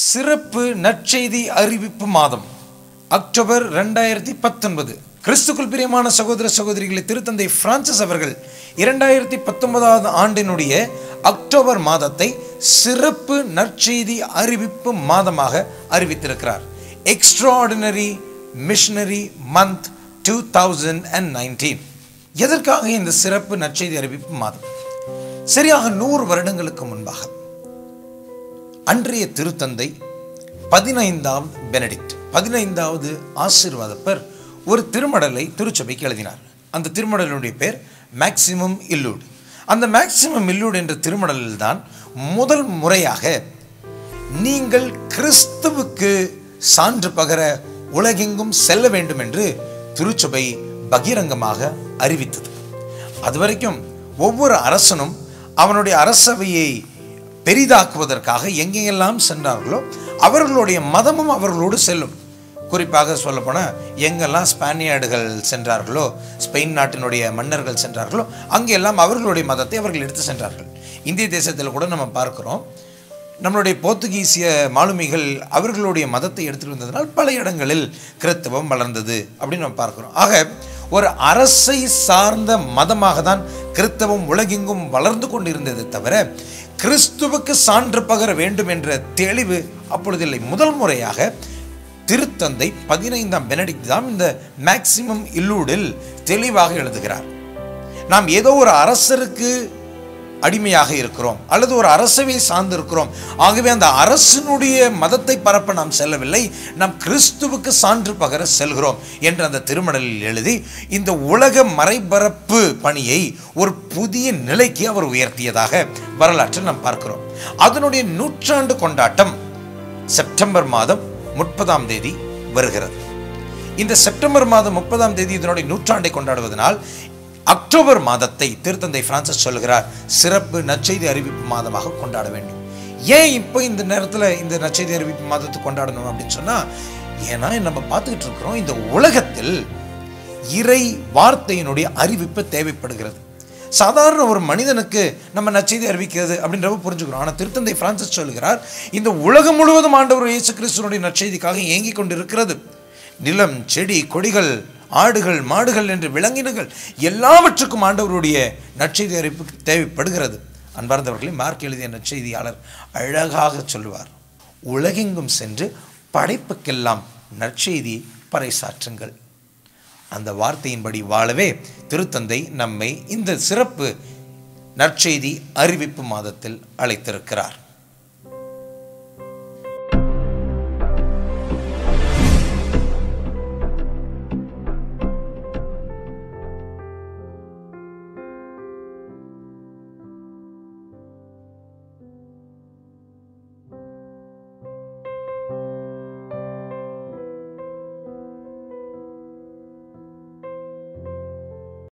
சிறப்பு நற்செய்தி அறிவிப்பு மாதம் அக்டோபர் ரெண்டாயிரத்தி பத்தொன்பது. கிறிஸ்துக்குள் பிரியமான சகோதர சகோதரிகளை திருத்தந்தை பிரான்சிஸ் அவர்கள் இரண்டாயிரத்தி பத்தொன்பதாவது ஆண்டினுடைய அக்டோபர் மாதத்தை சிறப்பு நற்செய்தி அறிவிப்பு மாதமாக அறிவித்திருக்கிறார். Extraordinary missionary month two thousand and nineteen எதற்காக இந்த சிறப்பு நற்செய்தி அறிவிப்பு மாதம்? சரியாக நூறு வருடங்களுக்கு முன்பாக. அன்றைய திருத்தந்தை பதினைந்தாவது பெனடிக்ட். பதினைந்தாவது ஆசீர்வாதப்பர் ஒரு திருமடலை திருச்சபைக்கு எழுதினார். அந்த திருமடலுடைய பேர் மேக்சிமம் இல்லூட். அந்த மேக்சிமம் இல்லூட் என்ற திருமடலில் தான் முதல் முறையாக நீங்கள் கிறிஸ்துவுக்கு சான்று பகர உலகெங்கும் செல்ல வேண்டும் என்று திருச்சபை பகிரங்கமாக அறிவித்தது. அதுவரைக்கும் ஒவ்வொரு அரசனும் அவனுடைய அரசவையை பெரிதாக்குவதற்காக எங்கெங்கெல்லாம் சென்றார்களோ அவர்களுடைய மதமும் அவர்களோடு செல்லும். குறிப்பாக சொல்லப்போனால் எங்கெல்லாம் ஸ்பானியார்டுகள் சென்றார்களோ ஸ்பெயின் நாட்டினுடைய மன்னர்கள் சென்றார்களோ அங்கெல்லாம் அவர்களுடைய மதத்தை அவர்கள் எடுத்து சென்றார்கள். இந்திய தேசத்தில் கூட நம்ம பார்க்குறோம் நம்மளுடைய போர்த்துகீசிய மாலுமிகள் அவர்களுடைய மதத்தை எடுத்துகிட்டு வந்ததனால் பல இடங்களில் கிறித்தவம் வளர்ந்தது அப்படின்னு நம்ம பார்க்குறோம். ஆக ஒரு அரசை சார்ந்த மதமாக தான் கிறித்தவம் உலகெங்கும் வளர்ந்து கொண்டிருந்தது தவிர கிறிஸ்துவுக்கு சான்று பகர வேண்டும் என்ற தெளிவு அப்பொழுதில்லை. முதல் முறையாக திருத்தந்தை பதினைந்தாம் பெனடிக்ட் தான் இந்த மேக்சிமம் இல்லூடில் தெளிவாக எழுதுகிறார். நாம் ஏதோ ஒரு அரசருக்கு அடிமையாக இருக்கிறோம். அல்லது ஒரு அரசவை சார்ந்து இருக்கிறோம். ஆகவே அந்த அரசனுடைய மதத்தை பரப்ப நாம் செல்லவில்லை. நாம் கிறிஸ்துவுக்கு சான்று பகர செல்கிறோம் என்று அந்த திருமணலில் எழுதி இந்த உலக மறைபரப்பு பணியை ஒரு புதிய நிலைக்கு அவர் உயர்த்தியதாக வரலாற்றில் நாம் பார்க்கிறோம். அதனுடைய நூற்றாண்டு கொண்டாட்டம் செப்டம்பர் மாதம் முப்பதாம் தேதி வருகிறது. இந்த செப்டம்பர் மாதம் முப்பதாம் தேதி இதனுடைய நூற்றாண்டை கொண்டாடுவதனால் அக்டோபர் மாதத்தை திருத்தந்தை பிரான்சிஸ் சொல்கிறார் சிறப்பு நற்செய்தி அறிவிப்பு மாதமாக கொண்டாட வேண்டும். ஏன் இப்போ இந்த நேரத்தில் இந்த நற்செய்தி அறிவிப்பு மாதத்தை கொண்டாடணும் அப்படின்னு சொன்னால் ஏன்னா நம்ம பார்த்துக்கிட்டு இருக்கிறோம் இந்த உலகத்தில் இறை வார்த்தையினுடைய அறிவிப்பு தேவைப்படுகிறது. சாதாரண ஒரு மனிதனுக்கு நம்ம நச்செய்தி அறிவிக்கிறது அப்படின்றவ புரிஞ்சுக்கிறோம். ஆனால் திருத்தந்தை பிரான்சிஸ் சொல்கிறார் இந்த உலகம் முழுவதும் ஆண்டவர் இயேசு கிறிஸ்துவனுடைய நற்செய்திக்காக கொண்டு கொண்டிருக்கிறது. நிலம் செடி கொடிகள் ஆடுகள் மாடுகள் என்று விலங்கினங்கள் எல்லாவற்றுக்கும் ஆண்டவருடைய நற்செய்தி அறிவிப்பு தேவைப்படுகிறது. அன்பார்ந்தவர்களை மார்க் எழுதிய நற்செய்தியாளர் அழகாக சொல்லுவார். உலகெங்கும் சென்று படைப்புக்கெல்லாம் நற்செய்தி பறைசாற்றுங்கள். அந்த வார்த்தையின்படி வாழவே திருத்தந்தை நம்மை இந்த சிறப்பு நற்செய்தி அறிவிப்பு மாதத்தில் அழைத்திருக்கிறார்.